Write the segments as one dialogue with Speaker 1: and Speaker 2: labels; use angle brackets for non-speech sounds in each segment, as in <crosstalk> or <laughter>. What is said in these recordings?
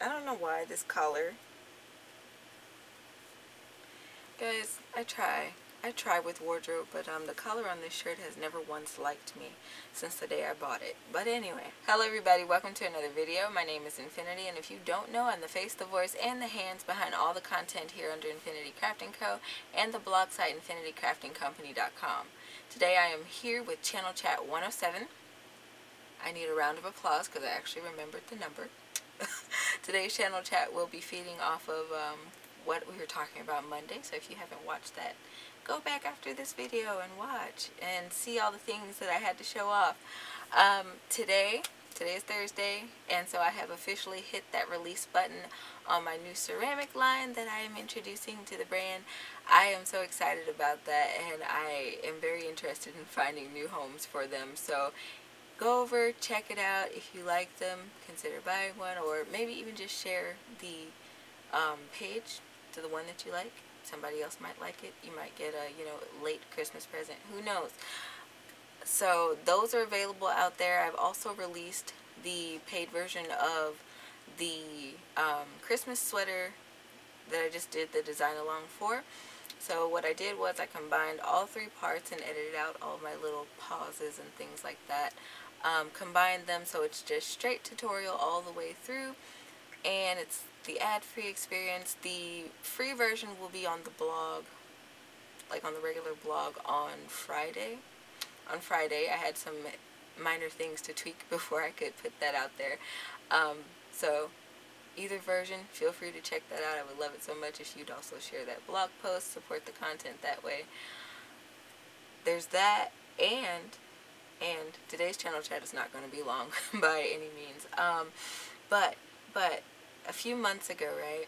Speaker 1: I don't know why this collar. Guys, I try. I try with wardrobe, but um, the color on this shirt has never once liked me since the day I bought it. But anyway, hello everybody, welcome to another video. My name is Infiniti, and if you don't know, I'm the face, the voice, and the hands behind all the content here under Infiniti Crafting Co. and the blog site infiniticraftingcompany.com. Today I am here with Channel Chat 107. I need a round of applause because I actually remembered the number. <laughs> Today's Channel Chat will be feeding off of um, what we were talking about Monday, so if you haven't watched that, go back after this video and watch and see all the things that I had to show off. Um, today, today is Thursday, and so I have officially hit that release button on my new ceramic line that I am introducing to the brand. I am so excited about that, and I am very interested in finding new homes for them. So go over, check it out. If you like them, consider buying one, or maybe even just share the um, page to the one that you like somebody else might like it. You might get a, you know, late Christmas present. Who knows? So those are available out there. I've also released the paid version of the um, Christmas sweater that I just did the design along for. So what I did was I combined all three parts and edited out all my little pauses and things like that. Um, combined them so it's just straight tutorial all the way through and it's the ad-free experience. The free version will be on the blog, like on the regular blog on Friday. On Friday, I had some minor things to tweak <laughs> before I could put that out there. Um, so either version, feel free to check that out. I would love it so much if you'd also share that blog post, support the content that way. There's that, and and today's channel chat is not going to be long <laughs> by any means. Um, but but a few months ago, right?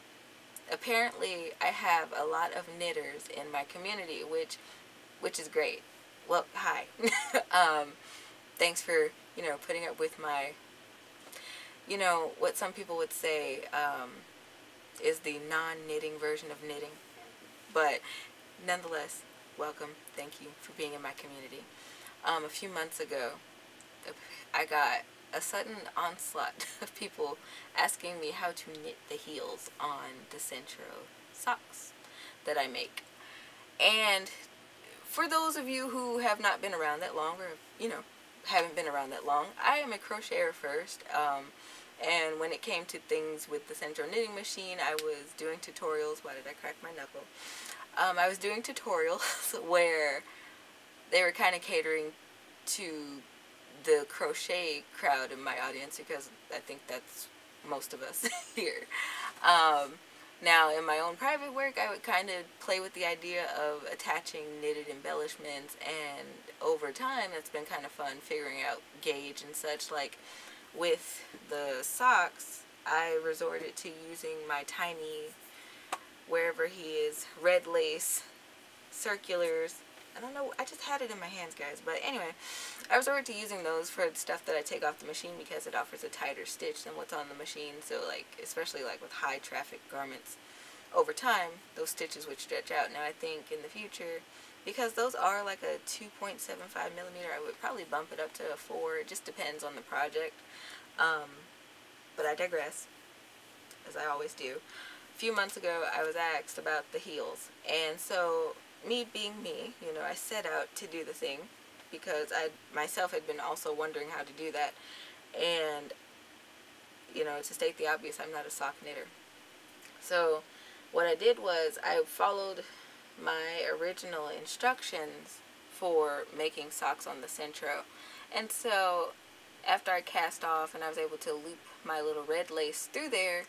Speaker 1: Apparently, I have a lot of knitters in my community, which, which is great. Well, hi. <laughs> um, thanks for you know putting up with my, you know what some people would say um, is the non-knitting version of knitting, but nonetheless, welcome. Thank you for being in my community. Um, a few months ago, I got a sudden onslaught <laughs> of people asking me how to knit the heels on the Sentro socks that I make. And for those of you who have not been around that long or, you know, haven't been around that long, I am a crocheter first. Um, and when it came to things with the Sentro knitting machine, I was doing tutorials. Why did I crack my knuckle? Um, I was doing tutorials <laughs> where they were kind of catering to the crochet crowd in my audience because I think that's most of us <laughs> here. Um, now, in my own private work, I would kind of play with the idea of attaching knitted embellishments, and over time, it's been kind of fun figuring out gauge and such. Like with the socks, I resorted to using my tiny, wherever he is, red lace circulars I don't know. I just had it in my hands, guys. But anyway, I resorted to using those for stuff that I take off the machine because it offers a tighter stitch than what's on the machine. So, like, especially like with high traffic garments, over time, those stitches would stretch out. Now, I think in the future, because those are like a 2.75 millimeter, I would probably bump it up to a 4. It just depends on the project. Um, but I digress, as I always do. A few months ago, I was asked about the heels. And so me being me, you know, I set out to do the thing because I myself had been also wondering how to do that. And, you know, to state the obvious, I'm not a sock knitter. So what I did was I followed my original instructions for making socks on the Sentro. And so after I cast off and I was able to loop my little red lace through there,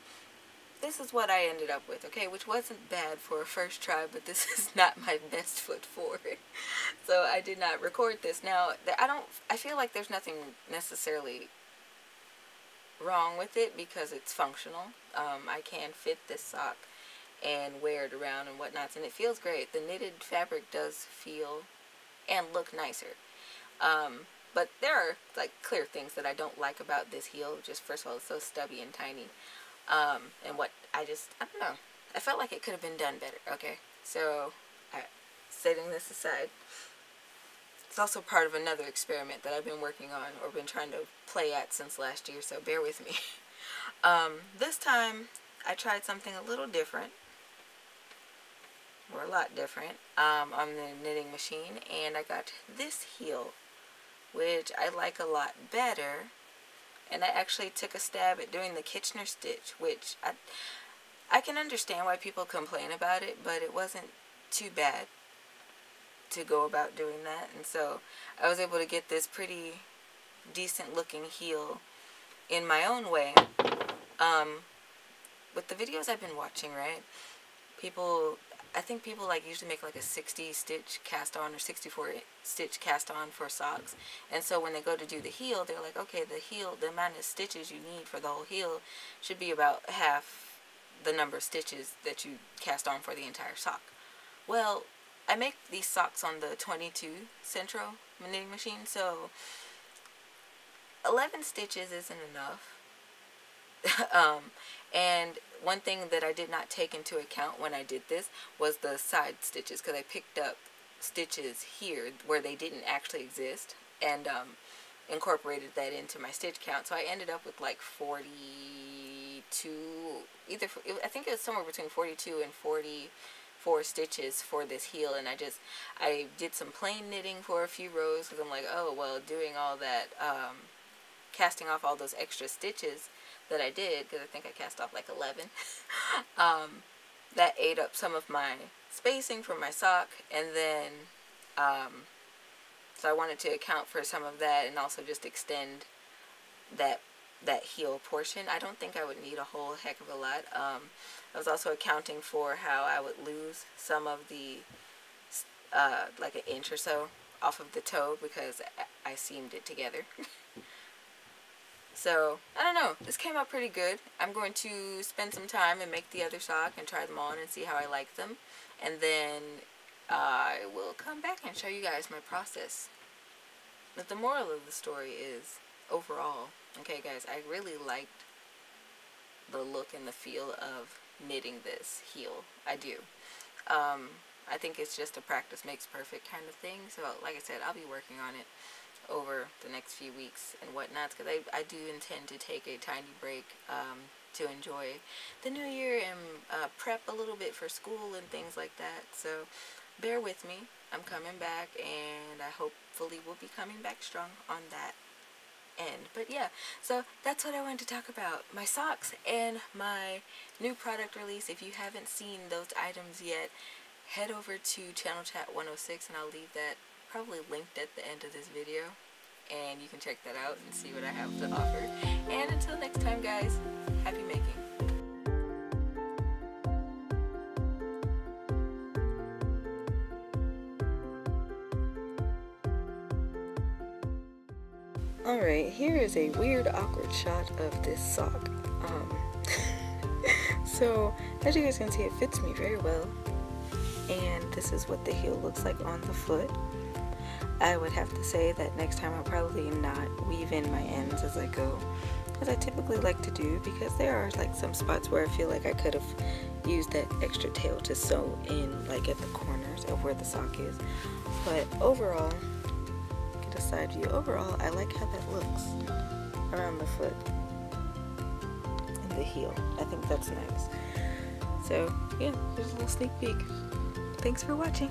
Speaker 1: this is what I ended up with, okay, which wasn't bad for a first try, but this <laughs> is not my best foot forward. <laughs> so I did not record this. Now, I don't, I feel like there's nothing necessarily wrong with it because it's functional. Um, I can fit this sock and wear it around and whatnot, and it feels great. The knitted fabric does feel and look nicer. Um, but there are like clear things that I don't like about this heel. Just first of all, it's so stubby and tiny. Um, and what I just, I don't know. I felt like it could have been done better, okay? So, I, setting this aside, it's also part of another experiment that I've been working on or been trying to play at since last year, so bear with me. <laughs> Um, this time I tried something a little different or a lot different. Um, on the knitting machine and I got this heel which I like a lot better. And I actually took a stab at doing the Kitchener stitch which I, I can understand why people complain about it but it wasn't too bad to go about doing that. And so I was able to get this pretty decent looking heel in my own way. Um, with the videos I've been watching right people I think people like usually make like a 60 stitch cast on or 64 stitch cast on for socks. And so when they go to do the heel, they're like, okay, the heel, the amount of stitches you need for the whole heel should be about half the number of stitches that you cast on for the entire sock. Well, I make these socks on the 22 Sentro knitting machine, so 11 stitches isn't enough. <laughs> um, and one thing that I did not take into account when I did this was the side stitches because I picked up stitches here where they didn't actually exist and um, incorporated that into my stitch count. So I ended up with like 42, either, I think it was somewhere between 42 and 44 stitches for this heel and I just, I did some plain knitting for a few rows because I'm like, oh, well, doing all that, um, casting off all those extra stitches that I did, because I think I cast off like 11, <laughs> um, that ate up some of my spacing for my sock, and then, um, so I wanted to account for some of that and also just extend that that heel portion. I don't think I would need a whole heck of a lot. Um, I was also accounting for how I would lose some of the, uh, like an inch or so off of the toe because I seamed it together. <laughs> So, I don't know. This came out pretty good. I'm going to spend some time and make the other sock and try them on and see how I like them. And then I will come back and show you guys my process. But the moral of the story is, overall, okay guys, I really liked the look and the feel of knitting this heel. I do. Um, I think it's just a practice makes perfect kind of thing. So, like I said, I'll be working on it over the next few weeks and whatnot because I, I do intend to take a tiny break um, to enjoy the new year and uh, prep a little bit for school and things like that. So bear with me. I'm coming back and I hopefully will be coming back strong on that end. But yeah, so that's what I wanted to talk about. My socks and my new product release. If you haven't seen those items yet, head over to Channel Chat 106 and I'll leave that probably linked at the end of this video and you can check that out and see what I have to offer. And until next time guys, happy making. Alright, here is a weird awkward shot of this sock. Um, <laughs> so, as you guys can see, it fits me very well. And this is what the heel looks like on the foot. I would have to say that next time I'll probably not weave in my ends as I go as I typically like to do because there are like some spots where I feel like I could have used that extra tail to sew in like at the corners of where the sock is. But overall get a side view. Overall I like how that looks around the foot and the heel. I think that's nice. So yeah there's a little sneak peek. Thanks for watching